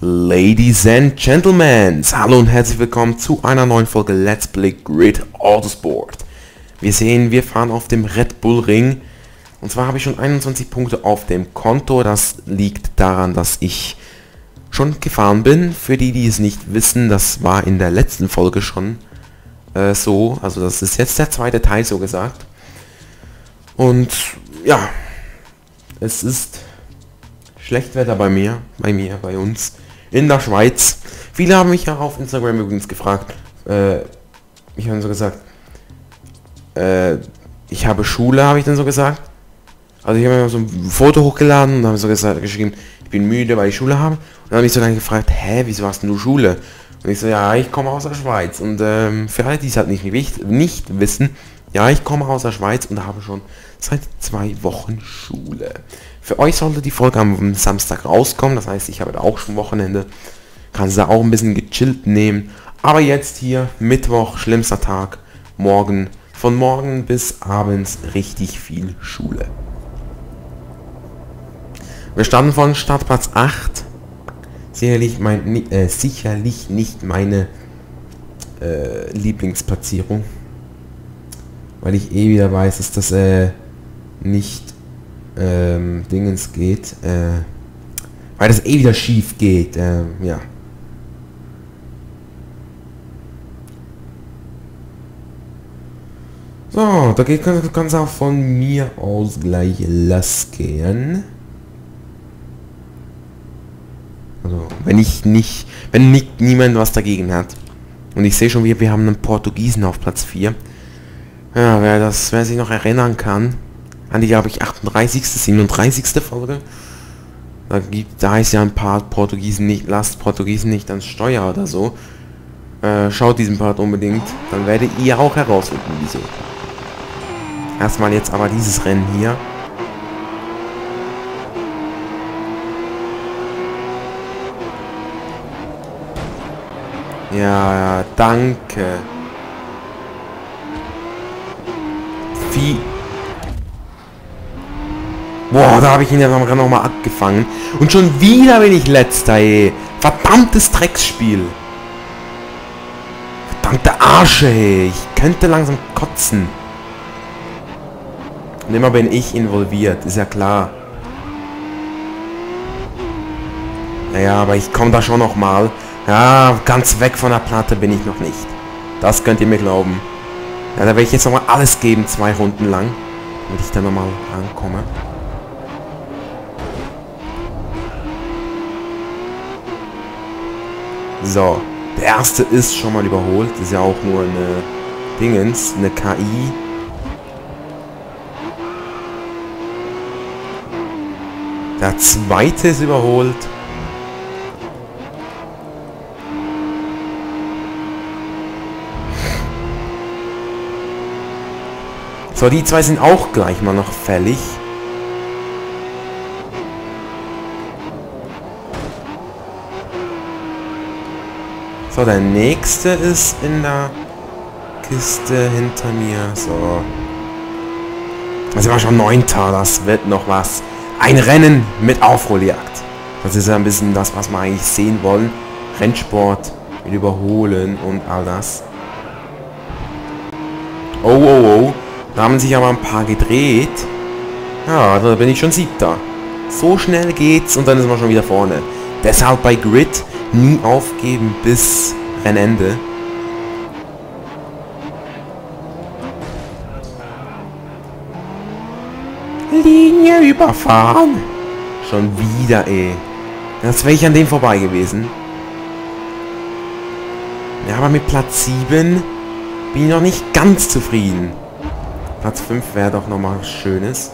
Ladies and Gentlemen, hallo und herzlich willkommen zu einer neuen Folge Let's Play Grid Autosport. Wir sehen, wir fahren auf dem Red Bull Ring und zwar habe ich schon 21 Punkte auf dem Konto. Das liegt daran, dass ich schon gefahren bin. Für die, die es nicht wissen, das war in der letzten Folge schon äh, so. Also das ist jetzt der zweite Teil so gesagt. Und ja, es ist Schlechtwetter bei mir, bei mir, bei uns in der Schweiz. Viele haben mich ja auf Instagram übrigens gefragt. Äh, ich habe so gesagt, äh, ich habe Schule, habe ich dann so gesagt. Also ich habe so ein Foto hochgeladen und habe so gesagt, geschrieben, ich bin müde, weil ich Schule habe. Und dann habe ich so dann gefragt, hä, wieso hast du Schule? Und ich so, ja, ich komme aus der Schweiz. Und ähm, für alle, die es halt nicht, nicht wissen, ja, ich komme aus der Schweiz und habe schon seit zwei Wochen Schule. Für euch sollte die Folge am Samstag rauskommen, das heißt, ich habe da auch schon Wochenende, kann sie auch ein bisschen gechillt nehmen. Aber jetzt hier, Mittwoch, schlimmster Tag, morgen, von morgen bis abends richtig viel Schule. Wir starten von Startplatz 8. Sicherlich, mein, äh, sicherlich nicht meine äh, Lieblingsplatzierung. Weil ich eh wieder weiß, dass das äh, nicht ähm, Dingens geht, äh, weil das eh wieder schief geht, äh, ja. So, da geht ganz auch von mir aus gleich losgehen. Also, wenn ich nicht, wenn nicht niemand was dagegen hat. Und ich sehe schon, wir, wir haben einen Portugiesen auf Platz 4. Ja, wer das, wer sich noch erinnern kann, an die, glaube ich, 38., 37. Folge. Da gibt, da heißt ja ein paar Portugiesen nicht, lasst Portugiesen nicht ans Steuer oder so. Äh, schaut diesen Part unbedingt, dann werdet ihr auch herausfinden, wieso. Erstmal jetzt aber dieses Rennen hier. Ja, danke. Wie Boah, da habe ich ihn ja noch mal abgefangen. Und schon wieder bin ich letzter, ey. Verdammtes Drecksspiel. Verdammte Arsche, ey. Ich könnte langsam kotzen. Und immer bin ich involviert, ist ja klar. Naja, aber ich komme da schon noch mal. Ja, ganz weg von der Platte bin ich noch nicht. Das könnt ihr mir glauben. Ja, da werde ich jetzt noch mal alles geben, zwei Runden lang. Damit ich da noch mal rankomme. So, der erste ist schon mal überholt. Ist ja auch nur eine Dingens, eine KI. Der zweite ist überholt. So, die zwei sind auch gleich mal noch fällig. So, der nächste ist in der Kiste hinter mir. So. Also war schon neunter, das wird noch was. Ein Rennen mit Aufholjagd. Das ist ja ein bisschen das, was wir eigentlich sehen wollen. Rennsport mit Überholen und all das. Oh, oh, oh. Da haben sich aber ein paar gedreht. Ja, da bin ich schon siebter. So schnell geht's und dann ist man schon wieder vorne. Deshalb bei Grid nie aufgeben bis Rennende. Linie überfahren. Schon wieder, ey. Das wäre ich an dem vorbei gewesen. Ja, aber mit Platz 7 bin ich noch nicht ganz zufrieden. Platz 5 wäre doch nochmal Schönes.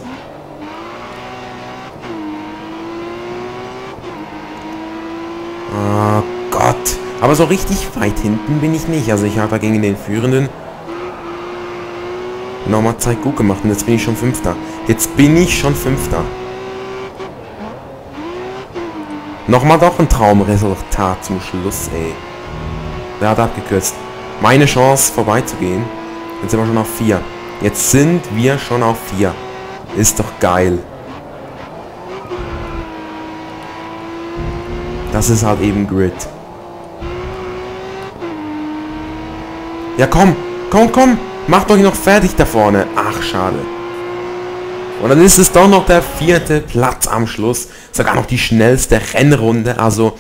Oh Gott. Aber so richtig weit hinten bin ich nicht. Also ich habe gegen den Führenden nochmal Zeit gut gemacht und jetzt bin ich schon Fünfter. Jetzt bin ich schon Fünfter. Nochmal doch ein Traumresultat zum Schluss, ey. Der hat abgekürzt. Meine Chance vorbeizugehen. Jetzt sind wir schon auf 4. Jetzt sind wir schon auf 4. Ist doch geil. Das ist halt eben Grid. Ja, komm. Komm, komm. Macht euch noch fertig da vorne. Ach, schade. Und dann ist es doch noch der vierte Platz am Schluss. Sogar noch die schnellste Rennrunde. Also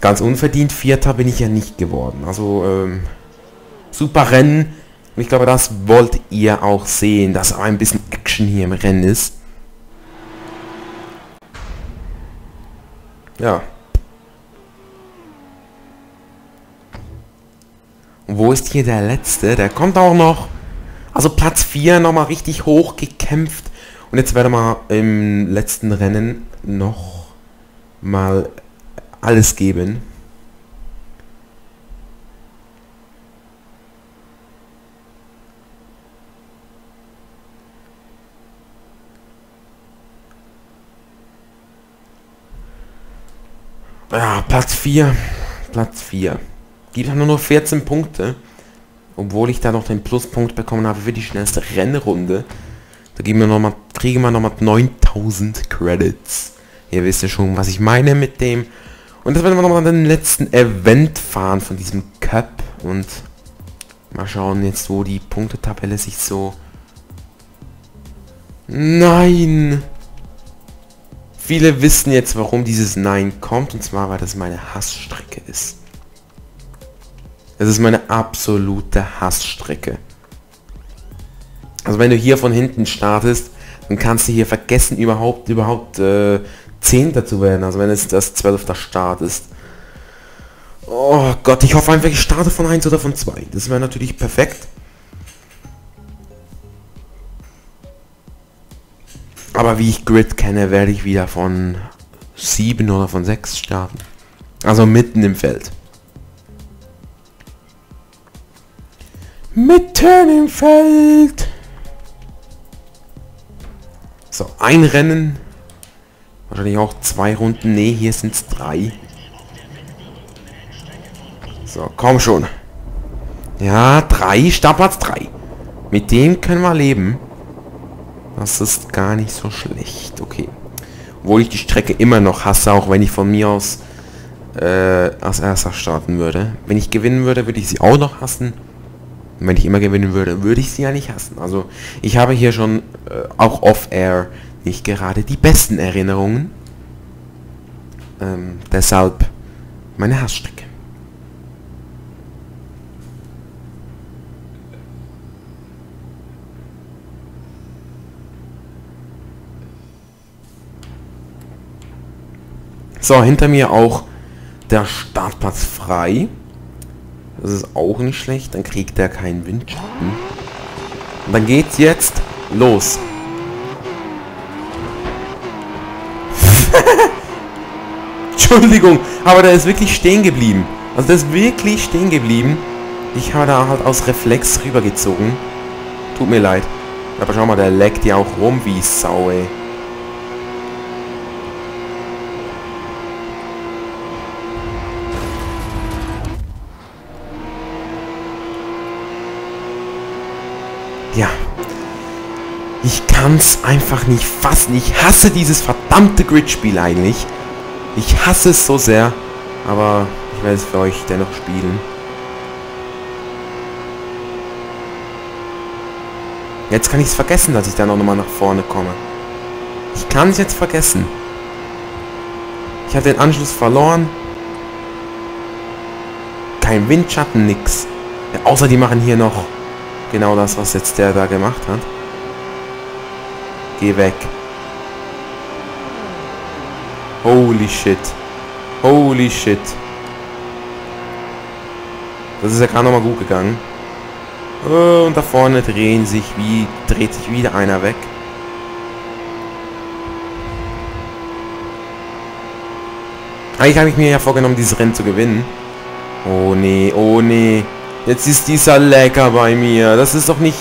ganz unverdient Vierter bin ich ja nicht geworden. Also ähm, super Rennen. Und ich glaube, das wollt ihr auch sehen, dass ein bisschen Action hier im Rennen ist. Ja. Wo ist hier der Letzte? Der kommt auch noch. Also Platz 4 nochmal richtig hoch gekämpft. Und jetzt werden wir im letzten Rennen noch mal alles geben. Ja, Platz 4. Platz 4. Gibt nur noch 14 Punkte. Obwohl ich da noch den Pluspunkt bekommen habe für die schnellste Rennrunde. Da geben wir noch mal, kriegen wir nochmal 9000 Credits. Ihr wisst ja schon, was ich meine mit dem. Und das werden wir nochmal an den letzten Event fahren von diesem Cup. Und mal schauen jetzt, wo die Punktetabelle sich so... Nein! Viele wissen jetzt, warum dieses Nein kommt, und zwar, weil das meine Hassstrecke ist. Es ist meine absolute Hassstrecke. Also wenn du hier von hinten startest, dann kannst du hier vergessen, überhaupt, überhaupt äh, Zehnter zu werden. Also wenn es das zwölfter Start ist. Oh Gott, ich hoffe einfach, ich starte von 1 oder von 2. Das wäre natürlich perfekt. Aber wie ich Grid kenne, werde ich wieder von 7 oder von 6 starten. Also mitten im Feld. Mitten im Feld. So, ein Rennen. Wahrscheinlich auch zwei Runden. Ne, hier sind es drei. So, komm schon. Ja, drei, Startplatz 3. Mit dem können wir leben. Das ist gar nicht so schlecht. Okay. Obwohl ich die Strecke immer noch hasse, auch wenn ich von mir aus äh, als erster starten würde. Wenn ich gewinnen würde, würde ich sie auch noch hassen. Wenn ich immer gewinnen würde, würde ich sie ja nicht hassen. Also ich habe hier schon äh, auch off-air nicht gerade die besten Erinnerungen. Ähm, deshalb meine Hassstrecke. So, hinter mir auch der Startplatz frei. Das ist auch nicht schlecht. Dann kriegt er keinen Windschatten. Und dann geht's jetzt los. Entschuldigung, aber der ist wirklich stehen geblieben. Also der ist wirklich stehen geblieben. Ich habe da halt aus Reflex rübergezogen. Tut mir leid. Aber schau mal, der leckt ja auch rum wie Sau, ey. Ja. Ich kann's einfach nicht fassen. Ich hasse dieses verdammte Grid-Spiel eigentlich. Ich hasse es so sehr. Aber ich werde es für euch dennoch spielen. Jetzt kann ich es vergessen, dass ich da noch mal nach vorne komme. Ich kann es jetzt vergessen. Ich habe den Anschluss verloren. Kein Windschatten, nix. Ja, außer die machen hier noch Genau das, was jetzt der da gemacht hat. Geh weg. Holy shit. Holy shit. Das ist ja gerade nochmal gut gegangen. Oh, und da vorne drehen sich wie, dreht sich wieder einer weg. Eigentlich habe ich mir ja vorgenommen, dieses Rennen zu gewinnen. Oh nee, oh nee. Jetzt ist dieser Lecker bei mir. Das ist doch nicht...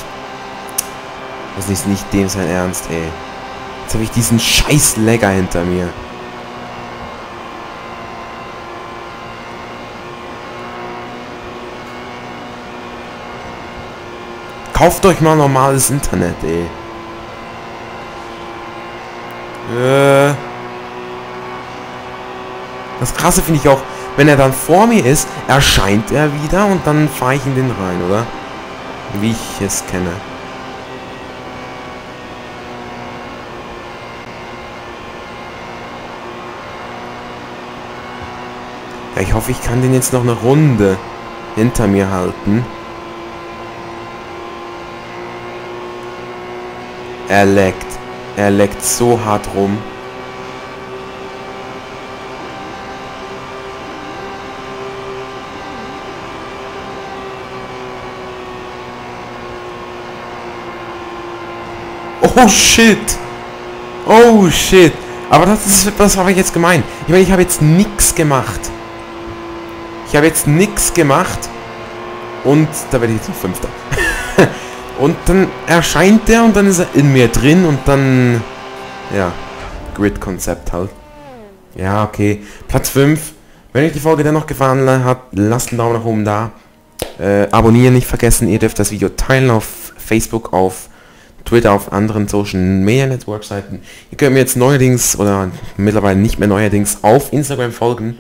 Das ist nicht dem sein Ernst, ey. Jetzt habe ich diesen scheiß Lecker hinter mir. Kauft euch mal normales Internet, ey. Äh... Das Krasse finde ich auch, wenn er dann vor mir ist, erscheint er wieder und dann fahre ich in den rein, oder? Wie ich es kenne. Ja, ich hoffe, ich kann den jetzt noch eine Runde hinter mir halten. Er leckt. Er leckt so hart rum. Oh shit! Oh shit! Aber das ist, das habe ich jetzt gemeint. Ich meine, ich habe jetzt nichts gemacht. Ich habe jetzt nichts gemacht. Und da werde ich jetzt noch Fünfter. und dann erscheint der und dann ist er in mir drin und dann... Ja, Grid-Konzept halt. Ja, okay. Platz 5. Wenn euch die Folge dennoch gefallen hat, lasst einen Daumen nach oben da. Äh, abonnieren nicht vergessen. Ihr dürft das Video teilen auf Facebook, auf Twitter, auf anderen Social Media Network Seiten. Ihr könnt mir jetzt neuerdings oder mittlerweile nicht mehr neuerdings auf Instagram folgen.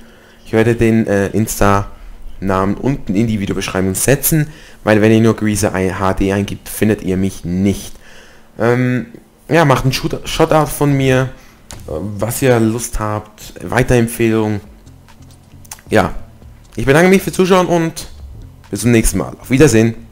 Ich werde den äh, Insta-Namen unten in die Videobeschreibung setzen, weil wenn ihr nur Greaser HD eingibt, findet ihr mich nicht. Ähm, ja, macht einen Shoutout von mir, was ihr Lust habt, Weiterempfehlung. Ja, ich bedanke mich fürs Zuschauen und bis zum nächsten Mal. Auf Wiedersehen.